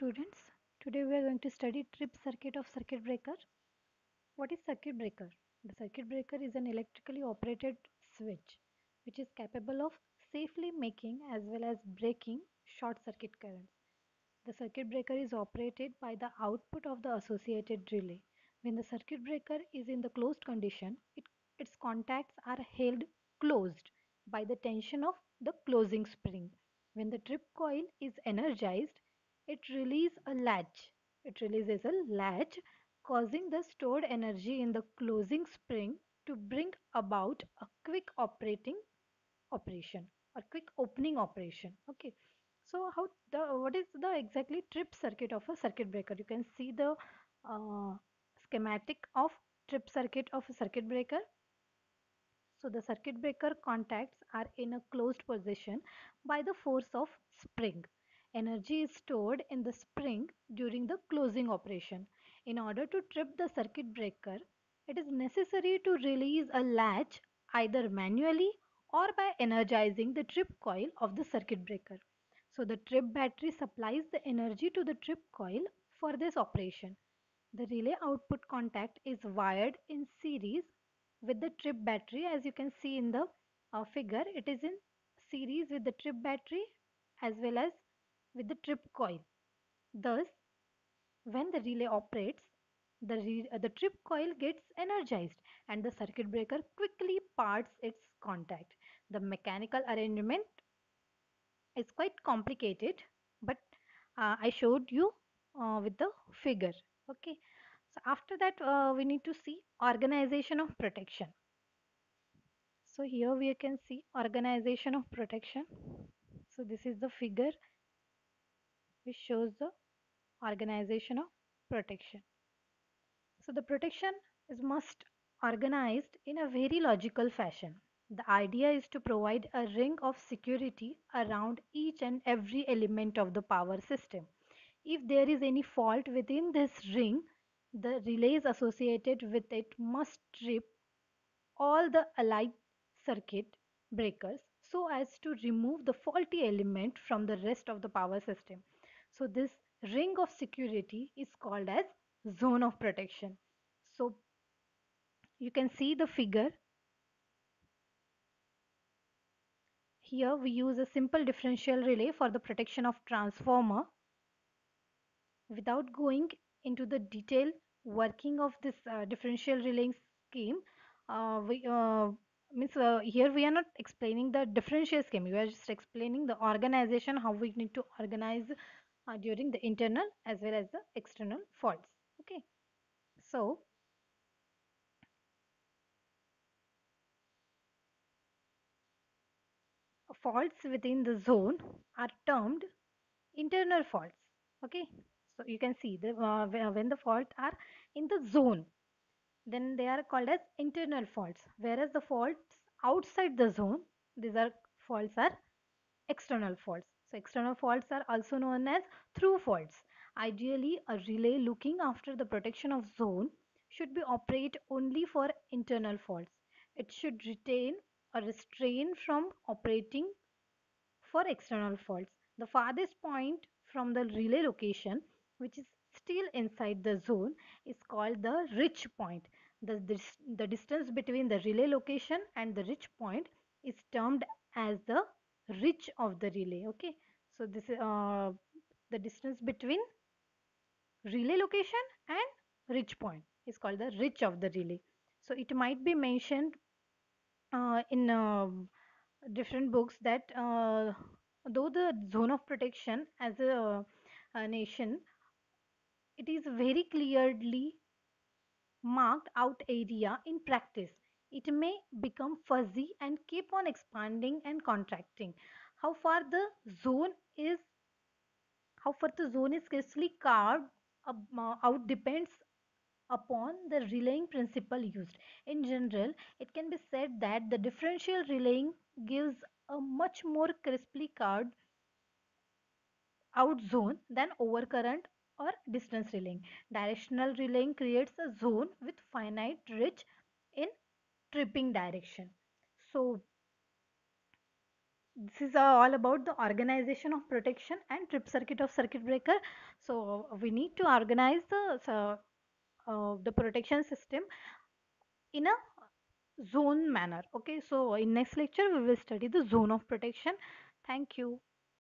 students. Today we are going to study trip circuit of circuit breaker. What is circuit breaker? The circuit breaker is an electrically operated switch which is capable of safely making as well as breaking short circuit currents. The circuit breaker is operated by the output of the associated relay. When the circuit breaker is in the closed condition, it, its contacts are held closed by the tension of the closing spring. When the trip coil is energized, it releases a latch. It releases a latch causing the stored energy in the closing spring to bring about a quick operating operation or quick opening operation. Okay. So how the what is the exactly trip circuit of a circuit breaker? You can see the uh, schematic of trip circuit of a circuit breaker. So the circuit breaker contacts are in a closed position by the force of spring. Energy is stored in the spring during the closing operation. In order to trip the circuit breaker, it is necessary to release a latch either manually or by energizing the trip coil of the circuit breaker. So the trip battery supplies the energy to the trip coil for this operation. The relay output contact is wired in series with the trip battery as you can see in the uh, figure it is in series with the trip battery as well as with the trip coil. Thus when the relay operates the, re uh, the trip coil gets energized and the circuit breaker quickly parts its contact. The mechanical arrangement is quite complicated but uh, I showed you uh, with the figure okay so after that uh, we need to see organization of protection so here we can see organization of protection so this is the figure which shows the organization of protection so the protection is must organized in a very logical fashion the idea is to provide a ring of security around each and every element of the power system. If there is any fault within this ring, the relays associated with it must trip all the allied circuit breakers so as to remove the faulty element from the rest of the power system. So this ring of security is called as zone of protection. So you can see the figure Here we use a simple differential relay for the protection of transformer. Without going into the detailed working of this uh, differential relaying scheme, uh, we uh, means uh, here we are not explaining the differential scheme. We are just explaining the organization, how we need to organize during the internal as well as the external faults. Okay. So faults within the zone are termed internal faults okay so you can see the uh, when the faults are in the zone then they are called as internal faults whereas the faults outside the zone these are faults are external faults so external faults are also known as through faults ideally a relay looking after the protection of zone should be operate only for internal faults it should retain or restrain from operating for external faults. The farthest point from the relay location which is still inside the zone is called the reach point. The, the, the distance between the relay location and the reach point is termed as the reach of the relay. Okay. So this is uh, the distance between relay location and reach point is called the reach of the relay. So it might be mentioned uh, in uh, different books that uh, though the zone of protection as a, a, nation it is very clearly marked out area in practice it may become fuzzy and keep on expanding and contracting how far the zone is how far the zone is scarcely carved uh, out depends upon the relaying principle used. In general, it can be said that the differential relaying gives a much more crisply carved out zone than overcurrent or distance relaying. Directional relaying creates a zone with finite in tripping direction. So, this is all about the organization of protection and trip circuit of circuit breaker. So we need to organize the uh, uh, the protection system in a zone manner. Okay so in next lecture we will study the zone of protection. Thank you